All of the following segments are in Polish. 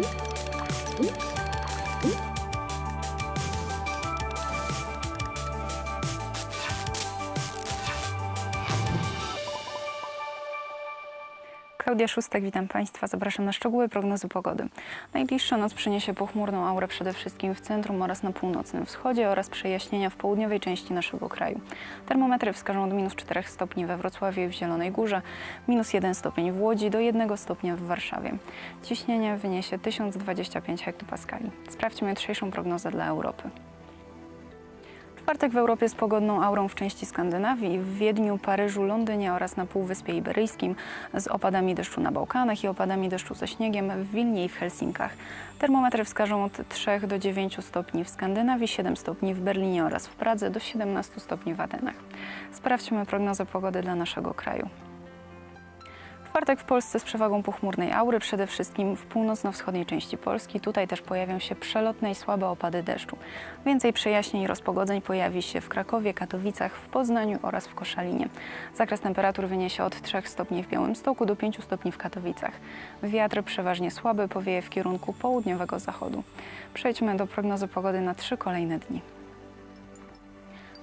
ん？Klaudia Szóstek, witam Państwa. Zapraszam na szczegóły prognozy pogody. Najbliższa noc przyniesie pochmurną aurę przede wszystkim w centrum oraz na północnym wschodzie oraz przejaśnienia w południowej części naszego kraju. Termometry wskażą od minus 4 stopni we Wrocławiu i w Zielonej Górze, minus 1 stopień w Łodzi do 1 stopnia w Warszawie. Ciśnienie wyniesie 1025 hektopaskali. Sprawdźmy jutrzejszą prognozę dla Europy. Czwartek w Europie z pogodną aurą w części Skandynawii, w Wiedniu, Paryżu, Londynie oraz na Półwyspie Iberyjskim, z opadami deszczu na Bałkanach i opadami deszczu ze śniegiem w Wilnie i w Helsinkach. Termometry wskażą od 3 do 9 stopni w Skandynawii, 7 stopni w Berlinie oraz w Pradze, do 17 stopni w Atenach. Sprawdźmy prognozę pogody dla naszego kraju. Czwartek w Polsce z przewagą pochmurnej aury, przede wszystkim w północno-wschodniej części Polski. Tutaj też pojawią się przelotne i słabe opady deszczu. Więcej przejaśnień i rozpogodzeń pojawi się w Krakowie, Katowicach, w Poznaniu oraz w Koszalinie. Zakres temperatur wyniesie od 3 stopni w Białymstoku do 5 stopni w Katowicach. Wiatr przeważnie słaby powieje w kierunku południowego zachodu. Przejdźmy do prognozy pogody na trzy kolejne dni.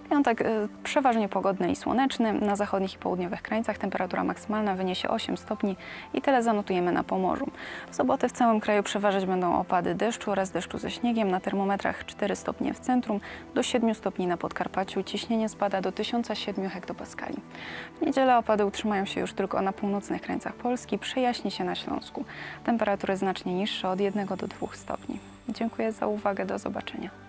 Piątek y, przeważnie pogodny i słoneczny. Na zachodnich i południowych krańcach temperatura maksymalna wyniesie 8 stopni i tyle zanotujemy na Pomorzu. W sobotę w całym kraju przeważać będą opady deszczu oraz deszczu ze śniegiem. Na termometrach 4 stopnie w centrum, do 7 stopni na Podkarpaciu. Ciśnienie spada do 1007 hektopaskali. W niedzielę opady utrzymają się już tylko na północnych krańcach Polski. Przejaśni się na Śląsku. Temperatury znacznie niższe od 1 do 2 stopni. Dziękuję za uwagę. Do zobaczenia.